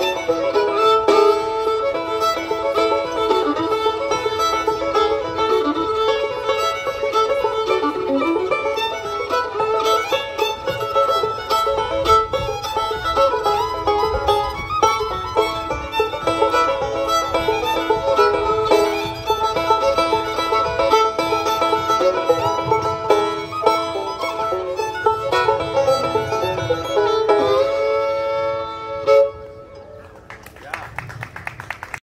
you.